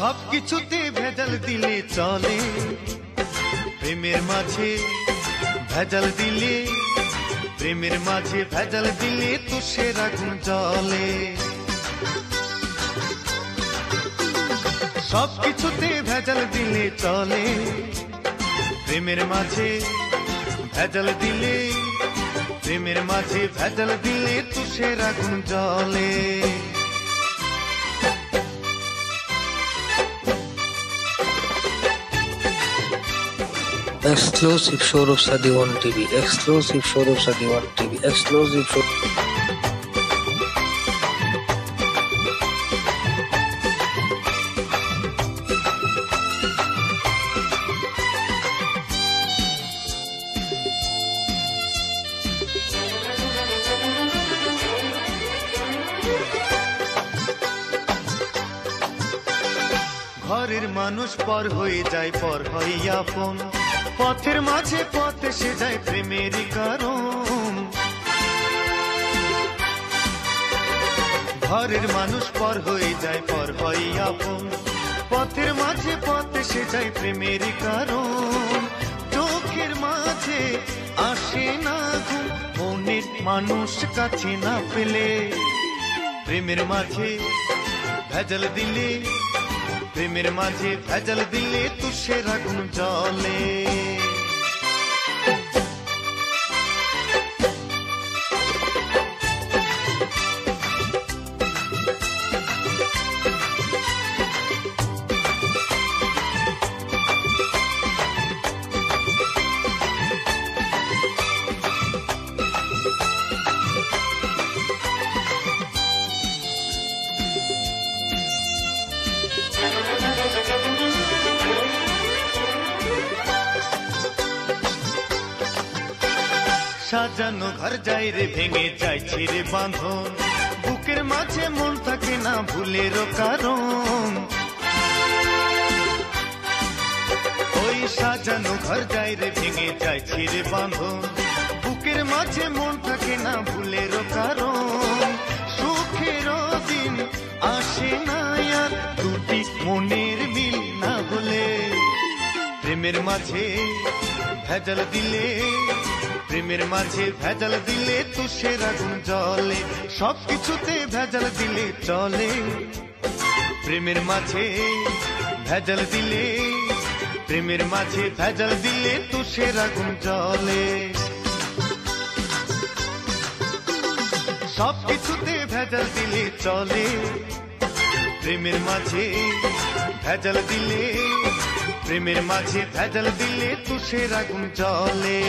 সব কিছুতে ভেজাল দিলে চলে। প্রেমের মাঝে ভেজাল দিলে, প্রেমের মাঝে ভেজাল দিলে তুষের আগুন জলে সব কিছুতে ভেজাল দিলে চলে। প্রেমের মাঝে ভেজাল দিলে, প্রেমের মাঝে ভেজাল দিলে তুষের আগুন জলে exclusive Sourav Sadi one TV exclusive Sourav Sadi one TV exclusive ঘরের মানুষ পর হয়ে যায় পর হইয়া ফোন। পথের মাঝে পথ এসে যায় প্রেমেরই কারণ। ঘরের মানুষ পর হয়ে যায়, পর হয় আপন। পথের মাঝে পথ এসে যায় প্রেমেরই কারণ। চোখের মাঝে আসে না ঘুম, মনের মানুষ কাছে না পেলে। প্রেমের মাঝে ভেজাল দিলে প্রেমের মাঝে ভেজাল দিলে তুষের আগুন জলে সাজানো ঘর যাই রে, ভেঙে যায় ছিঁড়ে বাঁধন। বুকের মাঝে মন থাকে না ভুলেরও কারণ। ওই সাজানো ঘর যাই রে, ভেঙে যায় ছিঁড়ে বাঁধন। বুকের মাঝে মন থাকে না ভুলেরও কারণ। সুখের দিন আসে না আর, দুটি মনের প্রেমের মাঝে ভেজাল দিলে, প্রেমের মাঝে ভেজাল দিলে তুষের আগুন জলে সব কিছুতে ভেজাল দিলে চলে। প্রেমের মাঝে ভেজাল দিলে, প্রেমের মাঝে ভেজাল দিলে তুষের আগুন জলে সব কিছুতে ভেজাল দিলে চলে, প্রেমের মাঝে ভেজাল দিলে প্রেমের মাঝে ভেজাল দিলে তুষের আগুন জলে